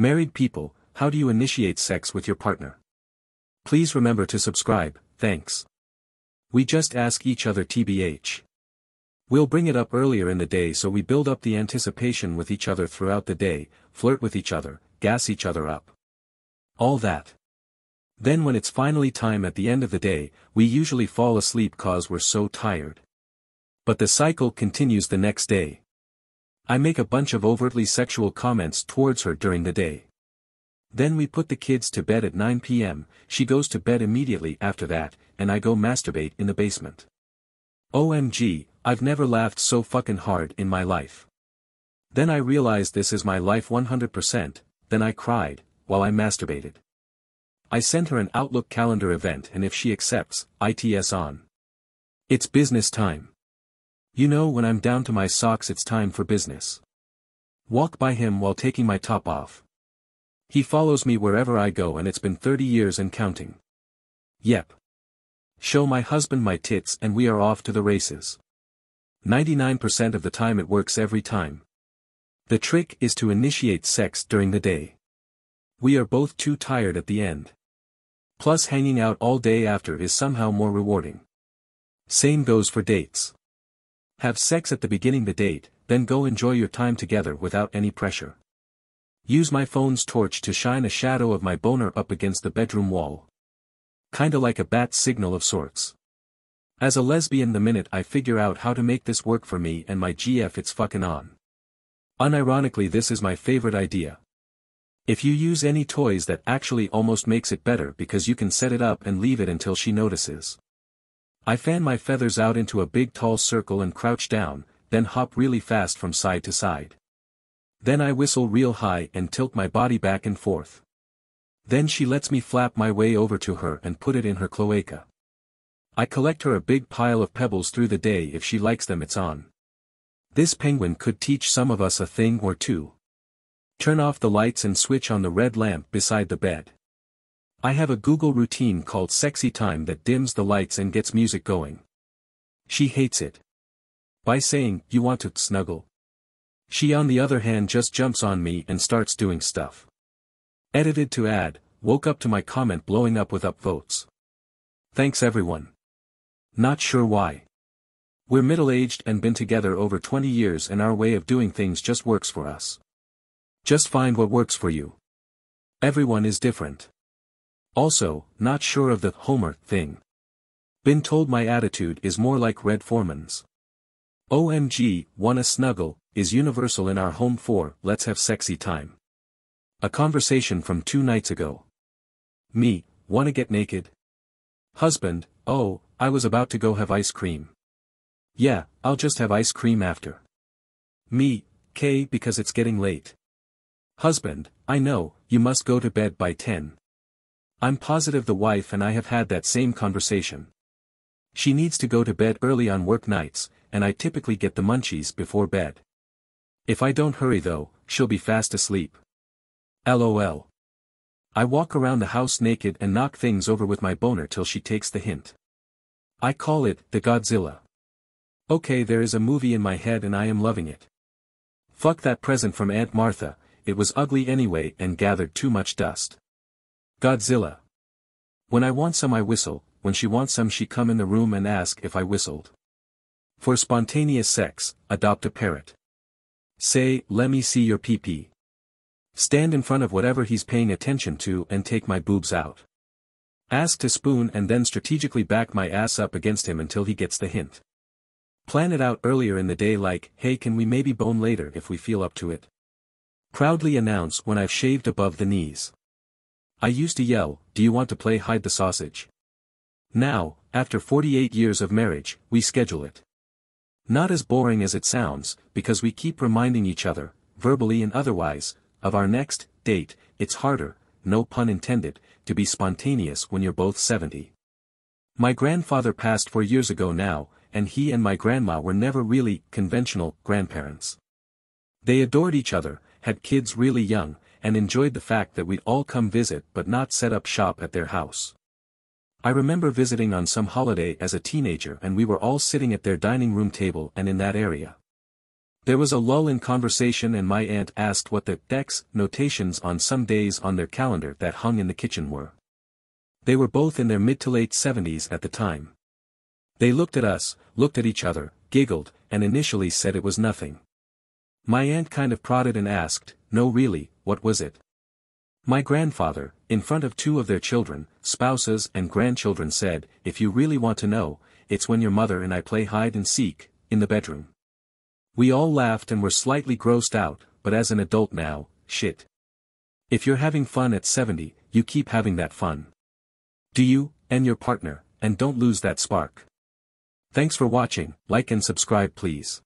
Married people, how do you initiate sex with your partner? Please remember to subscribe, thanks. We just ask each other TBH. We'll bring it up earlier in the day so we build up the anticipation with each other throughout the day, flirt with each other, gas each other up. All that. Then when it's finally time at the end of the day, we usually fall asleep cause we're so tired. But the cycle continues the next day. I make a bunch of overtly sexual comments towards her during the day. Then we put the kids to bed at 9 p.m., she goes to bed immediately after that, and I go masturbate in the basement. OMG, I've never laughed so fucking hard in my life. Then I realized this is my life 100%, then I cried, while I masturbated. I sent her an Outlook calendar event and if she accepts, ITS on. It's business time. You know when I'm down to my socks it's time for business. Walk by him while taking my top off. He follows me wherever I go and it's been 30 years and counting. Yep. Show my husband my tits and we are off to the races. 99% of the time it works every time. The trick is to initiate sex during the day. We are both too tired at the end. Plus hanging out all day after is somehow more rewarding. Same goes for dates. Have sex at the beginning the date, then go enjoy your time together without any pressure. Use my phone's torch to shine a shadow of my boner up against the bedroom wall. Kinda like a bat signal of sorts. As a lesbian the minute I figure out how to make this work for me and my GF it's fucking on. Unironically this is my favorite idea. If you use any toys that actually almost makes it better because you can set it up and leave it until she notices. I fan my feathers out into a big tall circle and crouch down, then hop really fast from side to side. Then I whistle real high and tilt my body back and forth. Then she lets me flap my way over to her and put it in her cloaca. I collect her a big pile of pebbles through the day if she likes them it's on. This penguin could teach some of us a thing or two. Turn off the lights and switch on the red lamp beside the bed. I have a Google routine called Sexy Time that dims the lights and gets music going. She hates it. By saying, you want to snuggle. She on the other hand just jumps on me and starts doing stuff. Edited to add, woke up to my comment blowing up with upvotes. Thanks everyone. Not sure why. We're middle-aged and been together over 20 years and our way of doing things just works for us. Just find what works for you. Everyone is different. Also, not sure of the Homer thing. Been told my attitude is more like Red Foreman's. OMG, wanna snuggle, is universal in our home for, let's have sexy time. A conversation from two nights ago. Me, wanna get naked? Husband, oh, I was about to go have ice cream. Yeah, I'll just have ice cream after. Me, K because it's getting late. Husband, I know, you must go to bed by 10. I'm positive the wife and I have had that same conversation. She needs to go to bed early on work nights, and I typically get the munchies before bed. If I don't hurry though, she'll be fast asleep. LOL. I walk around the house naked and knock things over with my boner till she takes the hint. I call it, the Godzilla. Okay there is a movie in my head and I am loving it. Fuck that present from Aunt Martha, it was ugly anyway and gathered too much dust. Godzilla. When I want some I whistle, when she wants some she come in the room and ask if I whistled. For spontaneous sex, adopt a parrot. Say, let me see your pee-pee. Stand in front of whatever he's paying attention to and take my boobs out. Ask to spoon and then strategically back my ass up against him until he gets the hint. Plan it out earlier in the day like, hey can we maybe bone later if we feel up to it? Proudly announce when I've shaved above the knees. I used to yell, do you want to play hide the sausage? Now, after 48 years of marriage, we schedule it. Not as boring as it sounds, because we keep reminding each other, verbally and otherwise, of our next date, it's harder, no pun intended, to be spontaneous when you're both 70. My grandfather passed four years ago now, and he and my grandma were never really conventional grandparents. They adored each other, had kids really young, and enjoyed the fact that we'd all come visit but not set up shop at their house. I remember visiting on some holiday as a teenager and we were all sitting at their dining room table and in that area. There was a lull in conversation and my aunt asked what the dex notations on some days on their calendar that hung in the kitchen were. They were both in their mid to late seventies at the time. They looked at us, looked at each other, giggled, and initially said it was nothing. My aunt kind of prodded and asked, no really, what was it? My grandfather, in front of two of their children, spouses and grandchildren said, if you really want to know, it's when your mother and I play hide and seek, in the bedroom. We all laughed and were slightly grossed out, but as an adult now, shit. If you're having fun at 70, you keep having that fun. Do you, and your partner, and don't lose that spark. Thanks for watching, like and subscribe please.